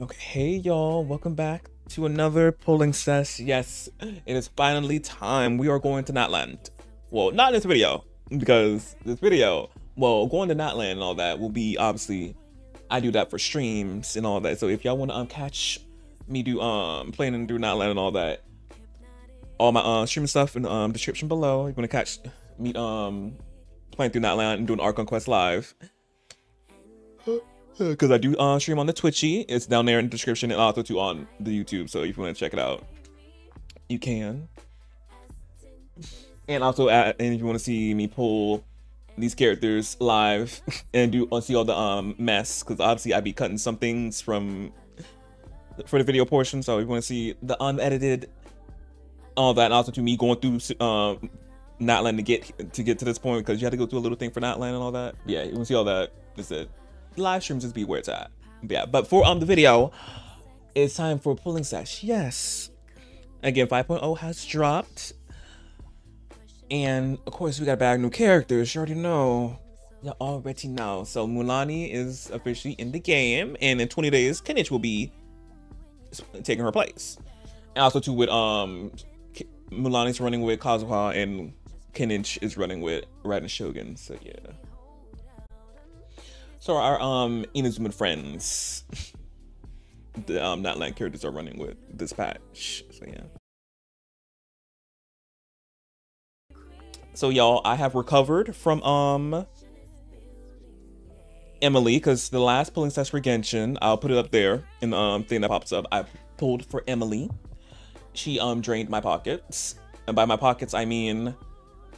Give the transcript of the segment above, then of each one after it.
Okay, hey y'all, welcome back to another polling sesh. Yes, it is finally time. We are going to Natlan. Well, not this video, because this video, well, going to Natlan and all that will be obviously, I do that for streams and all that. So if y'all want to um catch me do um playing and do Natlan and all that, all my uh streaming stuff in the um, description below. You're gonna catch me um playing through Natlan and doing Archon Quest live because I do uh, stream on the Twitchy. It's down there in the description and also too on the YouTube. So if you want to check it out, you can. And also, uh, and if you want to see me pull these characters live and do uh, see all the um mess, because obviously I'd be cutting some things from for the video portion. So if you want to see the unedited, all that, and also to me going through um Natlan to get to get to this point because you had to go through a little thing for not landing all that. Yeah, you want to see all that. That's it live streams just be where it's at. Yeah, but for um the video, it's time for pulling sesh. Yes. Again, 5.0 has dropped. And of course we got a bag new characters. You already know. You already know. So Mualani is officially in the game. And in 20 days, Kinich will be taking her place. And also too with um Mualani's running with Kazuha and Kinich is running with Raiden Shogun. So yeah. So our um Inazuma friends, the um Natland characters are running with Dispatch. So yeah. So y'all, I have recovered from um Emilie because the last pulling sesh for Genshin, I'll put it up there in the um thing that pops up. I pulled for Emilie. She um drained my pockets, and by my pockets I mean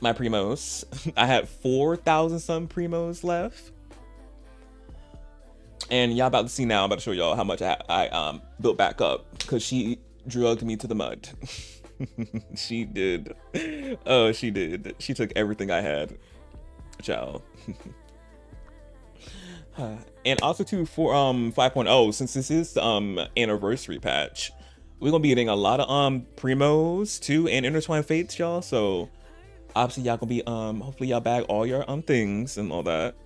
my primos. I had four thousand some primos left and y'all about to see now. I'm about to show y'all how much I, I um built back up because she drugged me to the mud. she did. Oh, she did. She took everything I had. Ciao. and also too for um 5.0 since this is um anniversary patch we're gonna be getting a lot of um primos too and intertwined fates y'all so obviously y'all gonna be um hopefully y'all bag all your um things and all that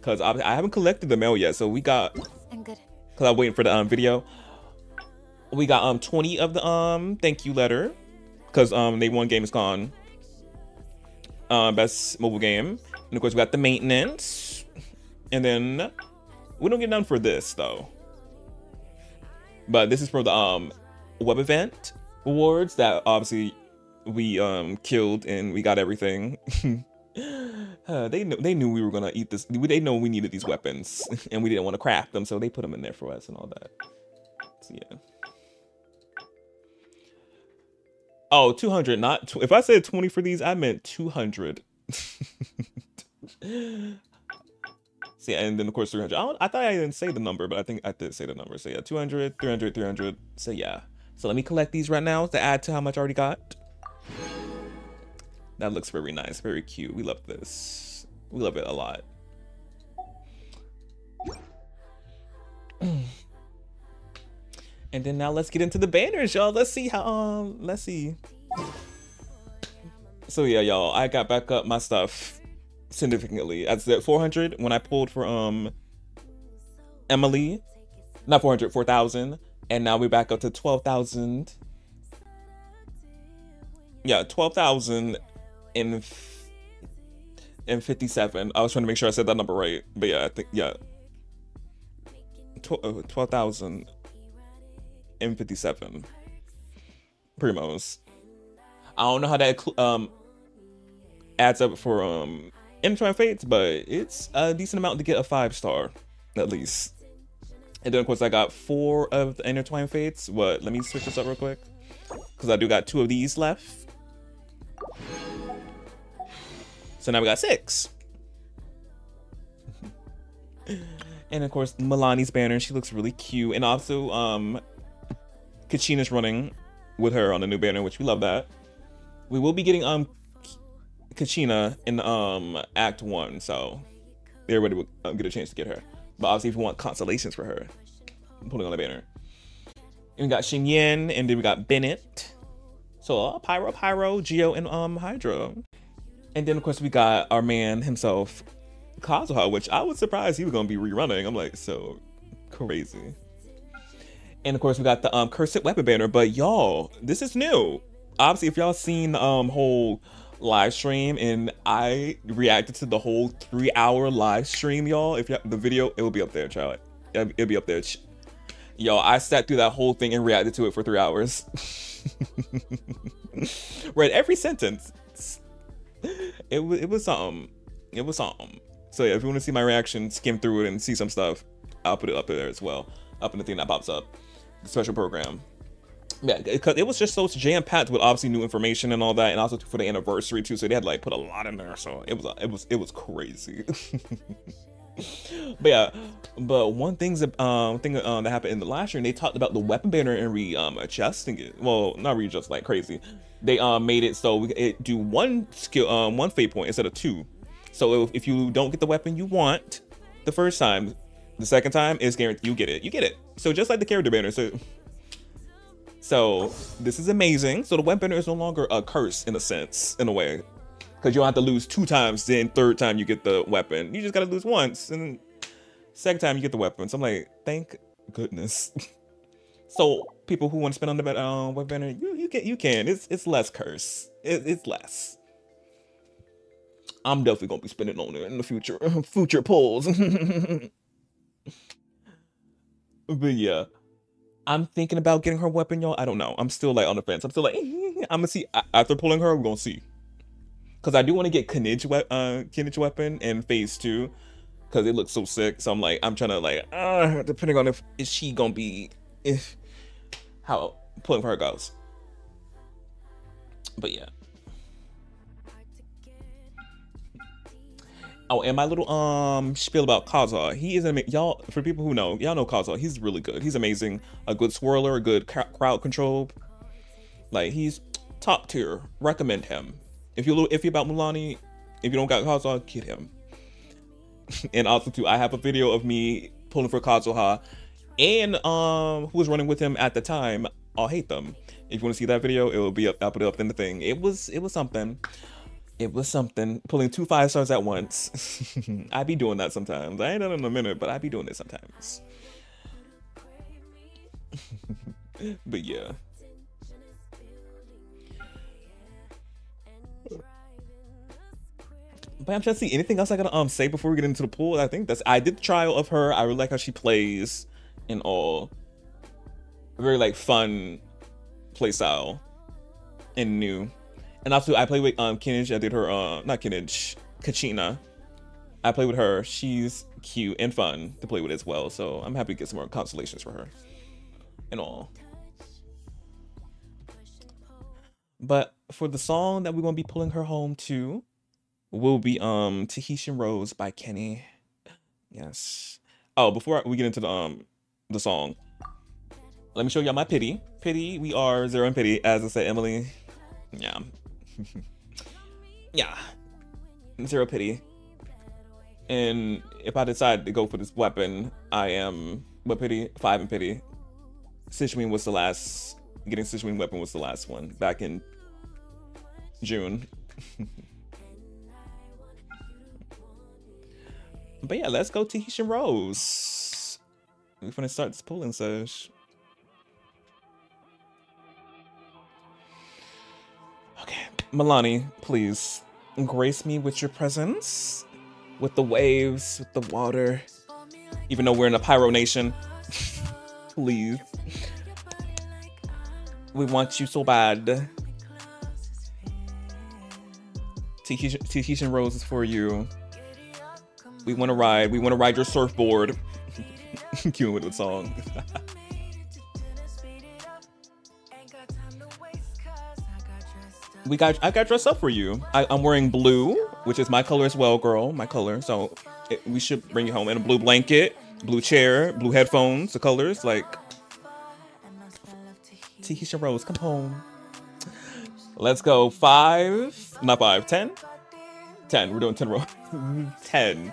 because I, I haven't collected the mail yet. So we got. I'm good. Because I'm waiting for the um video. We got um 20 of the um thank you letter because um they won Gamescom. Um, best mobile game, and of course we got the maintenance, and then we don't get none for this though. But this is for the um web event awards that obviously we um killed and we got everything. Uh, they knew they knew we were gonna eat this. They know we needed these weapons, and we didn't want to craft them, so they put them in there for us and all that. So yeah. Oh, 200, not if I said 20 for these, I meant 200. See, and then of course 300. I, I, thought I didn't say the number, but I think I did say the number. So yeah, 200, 300, 300. So yeah. So let me collect these right now to add to how much I already got. That looks very nice, very cute. We love this. We love it a lot. and then now let's get into the banners, y'all. Let's see how, um, let's see. So yeah, y'all, I got back up my stuff significantly. I said 400 when I pulled for, um, Emilie. Not 400, 4,000. And now we're back up to 12,000. Yeah, 12,000 in in 57. I was trying to make sure I said that number right. But yeah, I think, yeah. Uh, 12,000 in 57. Primos. I don't know how that um adds up for um Intertwined Fates, but it's a decent amount to get a five star, at least. And then of course I got four of the Intertwined Fates. What? Let me switch this up real quick. Because I do got two of these left. So now we got six. and of course, Mualani's banner. She looks really cute. And also, um, Kachina's running with her on the new banner, which we love that. We will be getting um Kachina in um Act One, so everybody will um, get a chance to get her. But obviously, if you want constellations for her, I'm putting on the banner. And we got Xinyan, and then we got Bennett. So uh, Pyro, Pyro, Geo, and um Hydro. And then of course we got our man himself, Kazuha, which I was surprised he was gonna be rerunning. I'm like, so crazy. And of course, we got the um cursed weapon banner. But y'all, this is new. Obviously, if y'all seen the um whole live stream and I reacted to the whole three hour live stream, y'all. If you the video, it will be up there, child. It'll, it'll be up there. Yo, I sat through that whole thing and reacted to it for three hours. Read every sentence. It was it was something. It was something. So yeah, if you want to see my reaction, skim through it and see some stuff, I'll put it up there as well. Up in the thing that pops up. The special program. Yeah, because it was just so jam packed with obviously new information and all that, and also for the anniversary too. So they had like put a lot in there. So it was it was it was crazy. but yeah, but one thing's um thing um that happened in the last year, and they talked about the weapon banner and re um adjusting it. Well, not readjust like crazy. They um made it so we it do one skill um one fate point instead of two. So if, if you don't get the weapon you want the first time, the second time is guaranteed you get it. You get it. So just like the character banner. So so this is amazing. So the weapon is no longer a curse in a sense, in a way. Because you don't have to lose two times, then third time you get the weapon. You just gotta lose once, and second time you get the weapon. So I'm like, thank goodness. so people who want to spend on the better uh, weapon, you, you can you can. It's it's less curse. It, it's less. I'm definitely gonna be spending on it in the future. future pulls. but yeah. I'm thinking about getting her weapon, y'all. I don't know. I'm still like on the fence. I'm still like, I'm gonna see after pulling her. We're gonna see, because I do want to get Kinich we- uh, weapon in phase two, because it looks so sick. So I'm like, I'm trying to like, uh, depending on if is she gonna be, if how pulling for her goes. But yeah. Oh, and my little um spiel about Kaza. He is an y'all for people who know, y'all know Kaza. He's really good. He's amazing. A good swirler, a good crowd control. Like he's top tier. Recommend him. If you're a little iffy about Mualani, if you don't got Kazuha, get him. and also too, I have a video of me pulling for Kazuha and um who was running with him at the time. I'll hate them. If you want to see that video, it will be up. I'll put it up in the thing. It was it was something it was something pulling two five stars at once. I'd be doing that sometimes. I ain't done in a minute, but I'd be doing it sometimes. but yeah. But I'm trying to see anything else I gotta um say before we get into the pool. I think that's I did the trial of her. I really like how she plays and all. Very like fun play style and new. And also, I play with um Kinich. I did her uh not Kinich, Kachina. I play with her. She's cute and fun to play with as well. So I'm happy to get some more constellations for her and all. But for the song that we're gonna be pulling her home to will be um Tahitian Rose by Kenny. Yes. Oh, before we get into the um the song, let me show y'all my pity. Pity, we are zero and pity, as I said, Emilie. Yeah, yeah. Zero pity. And if I decide to go for this weapon, I am what pity? Five in pity. Sigewinne was the last getting Sigewinne weapon was the last one back in June. but yeah, let's go Tahitian Rose. We're gonna start this pulling sesh. Okay, Mualani, please grace me with your presence, with the waves, with the water. Even though we're in a pyro nation, please. We want you so bad. Tahitian Rose is for you. We want to ride. We want to ride your surfboard. Cue with the song. we got I got dressed up for you. I, am wearing blue, which is my color as well, girl. My color. So it, we should bring you home in a blue blanket, blue chair, blue headphones. The colors like Tahitian Rose, come home. Let's go. Five, not five, ten. Ten. We're doing ten rows. ten.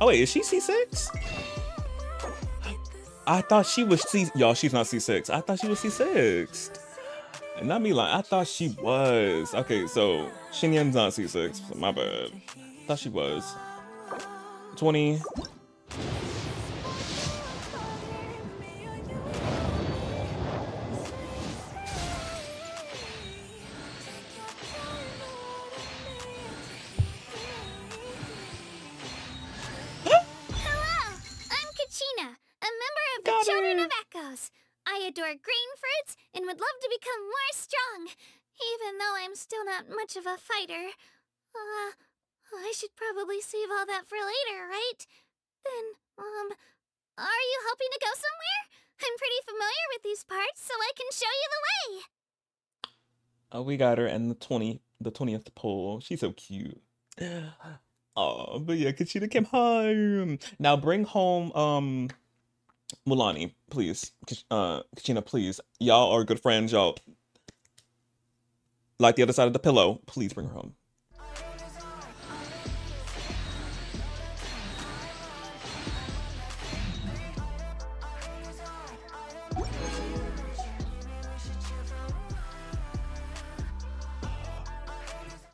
Oh wait, is she C6? I thought she was C. Y'all, she's not C6. I thought she was C6. And not me lying. I thought she was. Okay, so Xinyan's not C6. My bad. I Thought she was. 20. We got her in the 20, the 20th poll. She's so cute. Oh, but yeah, Kachina came home. Now bring home um Mualani, please. Uh Kachina, please. Y'all are good friends, y'all. Like the other side of the pillow. Please bring her home.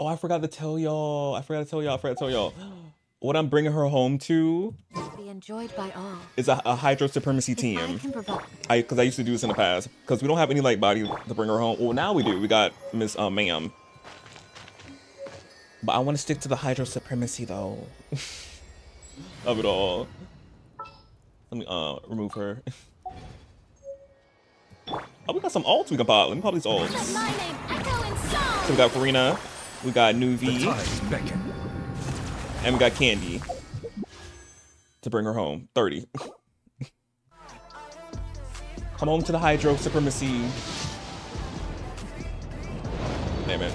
Oh, I forgot to tell y'all. I forgot to tell y'all. I forgot to tell y'all. What I'm bringing her home to be enjoyed by all. is a, a Hydro Supremacy team. I because I used to do this in the past because we don't have any like body to bring her home. Well, now we do. We got Miss uh, Ma'am. But I want to stick to the Hydro Supremacy though. of it all. Let me uh remove her. Oh, we got some alts we can pop. Let me pop these alts. My name Echo and Song. So we got Furina, we got tides beckon. and we got Candy to bring her home. 30. Come home to the Hydro Supremacy. Damn it.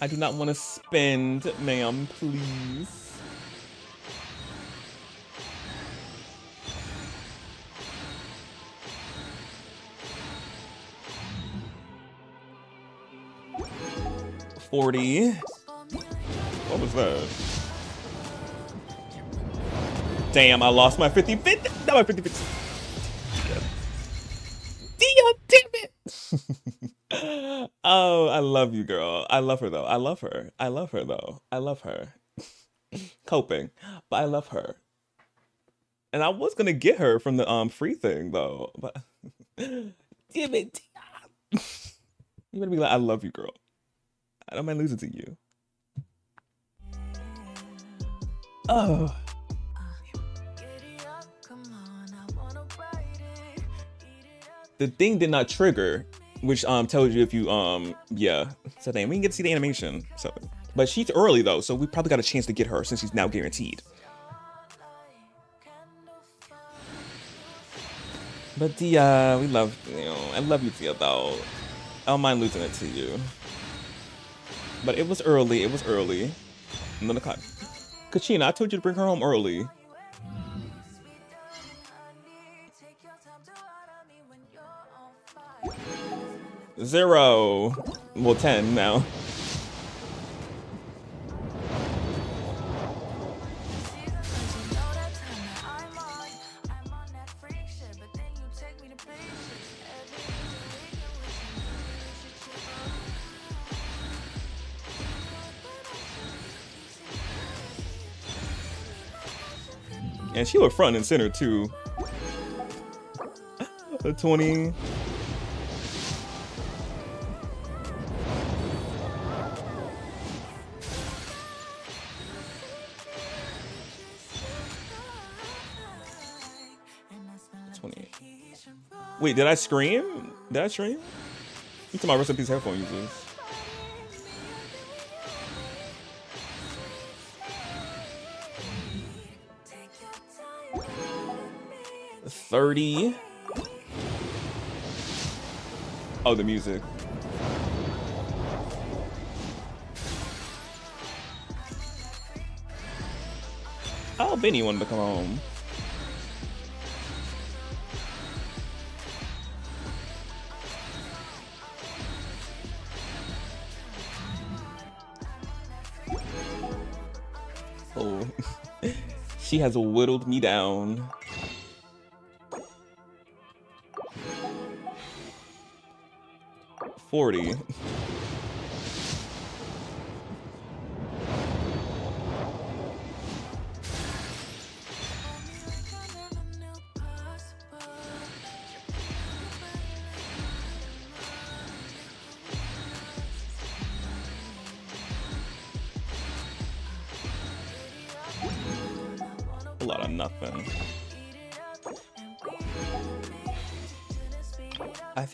I do not want to spend, ma'am, please. Forty. What was that? Damn, I lost my 50 50. Not my 50 50. Damn it. oh, I love you, girl. I love her though. I love her. I love her though. I love her. Coping, but I love her. And I was gonna get her from the um free thing though, but damn it. You better be like, I love you, girl. I don't mind losing to you. Oh. The thing did not trigger, which um tells you if you um yeah. So then we can get to see the animation. So, but she's early though, so we probably got a chance to get her since she's now guaranteed. But Dehya, we love you know, I love you, Dehya though. I don't mind losing it to you. But it was early, it was early. The cut. Kachina, I told you to bring her home early. Zero. Well, ten now. She was front and center too. A 20. Twenty. Wait, did I scream? Did I scream? You to my recipes headphone users. Thirty. Oh, the music. Oh, Benny wanted to come home. Oh, she has whittled me down. 40.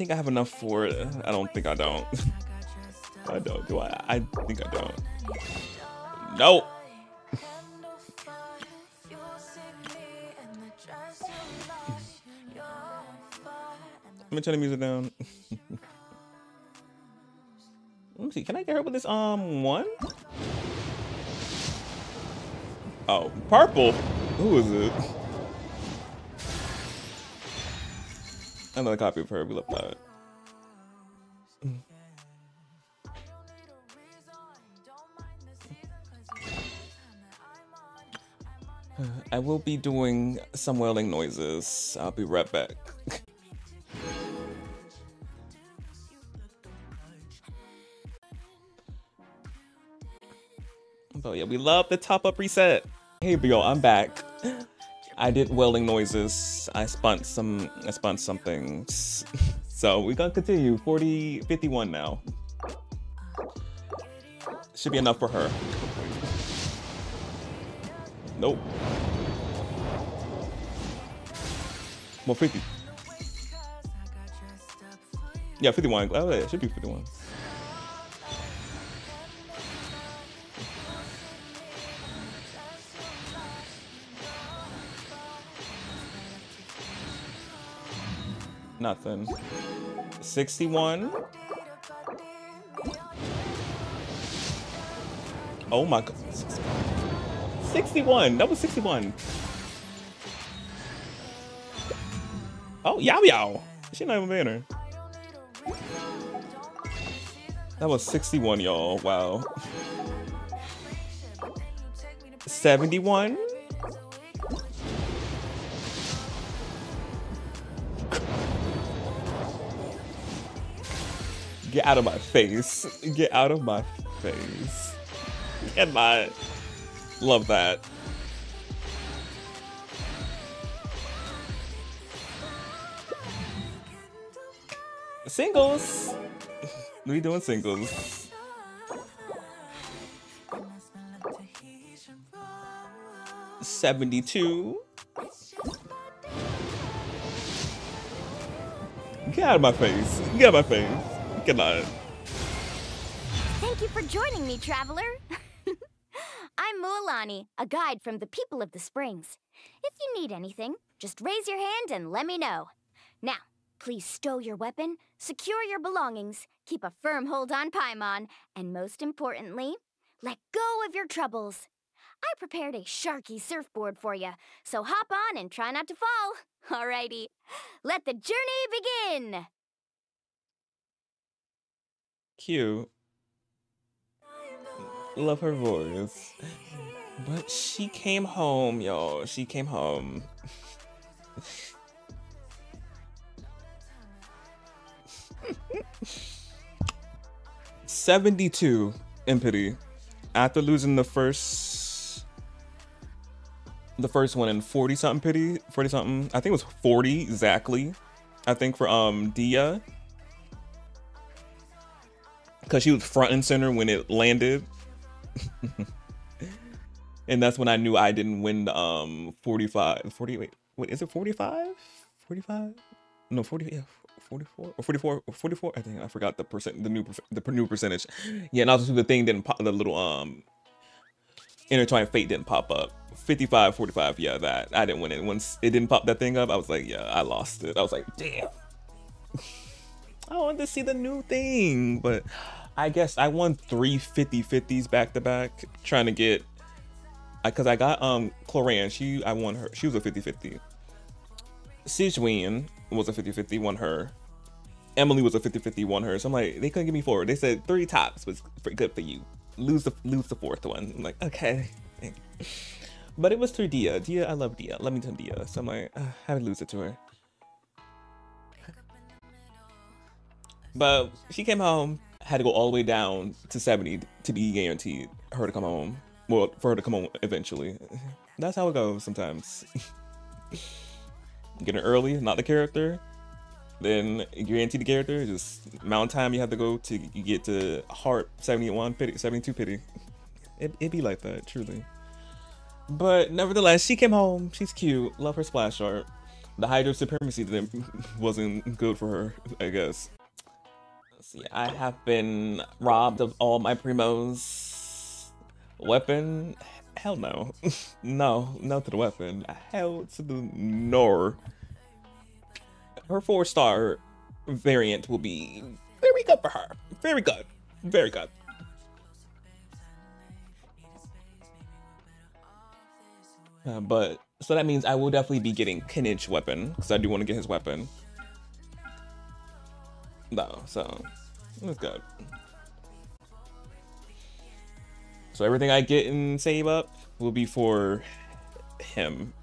Think I have enough for it. I don't think I don't. I don't. Do I? I think I don't. No. Let me turn the music down. Let me see. Can I get her with this um one? Oh, purple. Who is it? Another copy of her. Love that. I will be doing some wailing noises. I'll be right back. But yeah, we love the top up reset. Hey, yo, I'm back. I did wailing noises. I spun some. I spun something. so we're gonna continue. 40, 51 now. Should be enough for her. Nope. Well, 50. Yeah, 51. Oh, yeah, should be 51. Nothing. 61. Oh my god. 61. That was 61. Oh, Yao Yao. She not even banner. That was 61, y'all. Wow. 71. Get out of my face. Get out of my face. Get my. Love that. Singles. We doing singles. Seventy-two. Get out of my face. Get out of my face. Get out. Thank you for joining me, traveler. I'm Mualani, a guide from the people of the Springs. If you need anything, just raise your hand and let me know. Now, please stow your weapon, secure your belongings, keep a firm hold on Paimon, and most importantly, let go of your troubles. I prepared a Sharky surfboard for you, so hop on and try not to fall. Alrighty, let the journey begin! Cute. Love her voice. But she came home, y'all. She came home. Seventy-two empathy after losing the first, the first one in forty something pity, forty something. I think it was forty exactly. I think for um Dehya, because she was front and center when it landed. and that's when I knew I didn't win um 45 40 wait, it 45 45 no 40 yeah 44 or 44 or 44 I think I forgot the percent the new the new percentage. Yeah and also the thing didn't pop the little um intertwined fate didn't pop up. 55 45 yeah that I didn't win it. Once it didn't pop that thing up I was like yeah I lost it. I was like damn. I wanted to see the new thing but I guess I won three 50 50s back to back trying to get because I, I, got um Clorinde. She I won her. She was a 50-50. Sigewinne was a 50-50, won her. Emilie was a 50-50, won her. So I'm like, they couldn't give me four. They said three tops was good for you. Lose the lose the fourth one. I'm like, okay. But it was through Dehya. Dehya, I love Dehya. Let me tell Dehya. So I'm like, uh, I would lose it to her. But she came home, had to go all the way down to 70 to be guaranteed her to come home. Well, for her to come home eventually. That's how it goes sometimes. Getting early, not the character. Then guarantee the character. Just amount of time you have to go to get to heart 71 pity, 72 pity. It it be like that, truly. But nevertheless, she came home. She's cute. Love her splash art. The Hydro Supremacy wasn't good for her, I guess. See, I have been robbed of all my primos. Weapon? Hell no. no, no to the weapon. Hell to the nor. Her four star variant will be very good for her. Very good. Very good. Uh, but so that means I will definitely be getting Kinich weapon because I do want to get his weapon. No, so that's good. So everything I get and save up will be for him.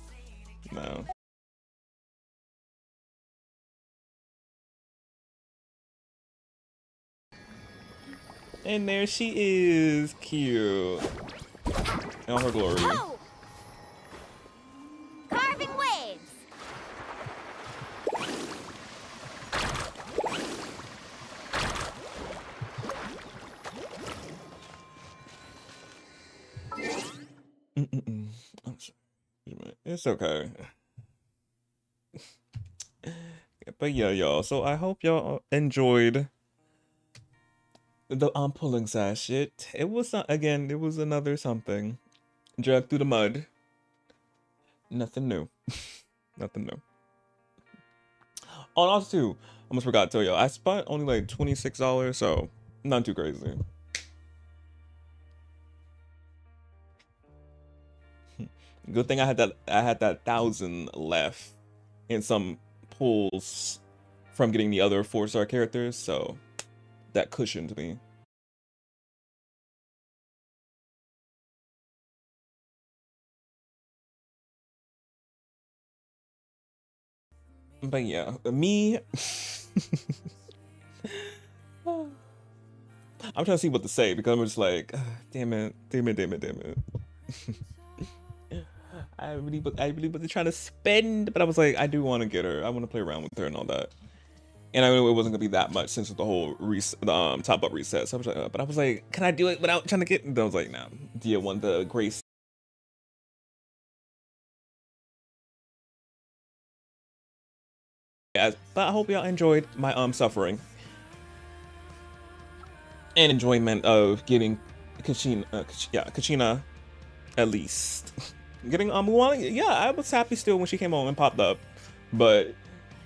no. And there she is, cute. In all her glory. It's okay. but yeah, y'all. So I hope y'all enjoyed the um pulling sash. It it was not again. It was another something. Dragged through the mud. Nothing new. Nothing new. On also too, almost forgot to tell y'all. I spent only like twenty six dollars, so not too crazy. Good thing I had that I had that thousand left in some pulls from getting the other four star characters, so that cushioned me. But yeah, me. I'm trying to see what to say because I'm just like, ah, damn it, damn it, damn it, damn it. I really, I really wasn't trying to spend, but I was like, I do want to get her. I want to play around with her and all that. And I knew it wasn't gonna be that much since the whole the um, top up reset. So I was like, uh, but I was like, can I do it without trying to get? And I was like, nah. Do you want the grace? Yeah, but I hope y'all enjoyed my um suffering and enjoyment of getting Kachina, uh, yeah, Kachina at least. getting um Mulan, yeah, I was happy still when she came on and popped up, but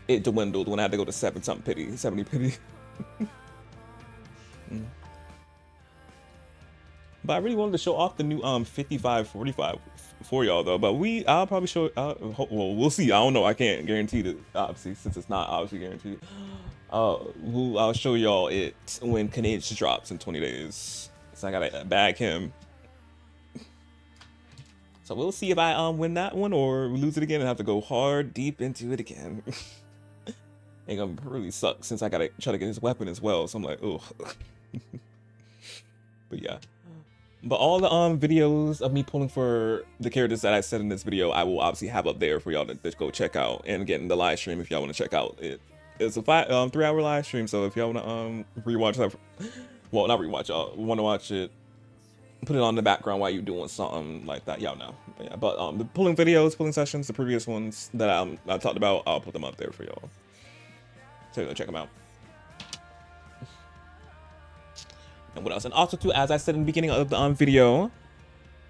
it dwindled when I had to go to seven something pity, seventy pity. mm. But I really wanted to show off the new um 5545 for y'all though. But we, I'll probably show. Uh, well, we'll see. I don't know. I can't guarantee it obviously since it's not obviously guaranteed. Uh, I'll show y'all it when Kinich drops in 20 days. So I gotta bag him so we'll see if I um win that one or lose it again and have to go hard deep into it again. Ain't gonna really suck since I gotta try to get his weapon as well. So I'm like, oh. but yeah. But all the um videos of me pulling for the characters that I said in this video, I will obviously have up there for y'all to, to go check out and get in the live stream if y'all want to check out it. It's a five um three hour live stream, so if y'all wanna um rewatch that, well not rewatch y'all want to watch it put it on the background while you're doing something like that. Y'all know. But yeah, but um, the pulling videos, pulling sessions, the previous ones that um, I talked about, I'll put them up there for y'all. So go check them out. And what else? And also too, as I said in the beginning of the um, video,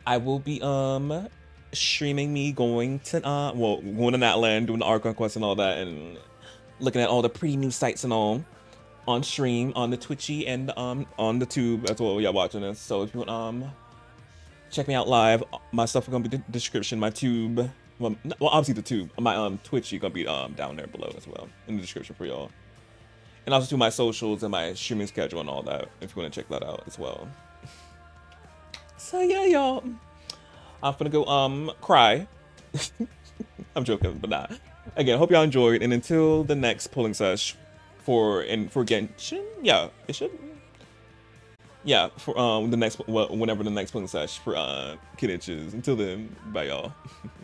I will be um streaming me going to uh well going to Natlan, doing the Archon quest and all that, and looking at all the pretty new sites and all on stream on the Twitchy and um on the tube as well. Y'all watching this. So if you want um check me out live. My stuff is gonna be the description. My tube, well, well, obviously the tube. My um Twitch is gonna be um down there below as well in the description for y'all. And also to my socials and my streaming schedule and all that if you want to check that out as well. So yeah, y'all. I'm gonna go um cry. I'm joking, but not. Again, hope y'all enjoyed, and until the next pulling sesh for and for Genshin, yeah, it should. Yeah, for um the next whenever the next one sesh for uh Kid Until then, bye y'all.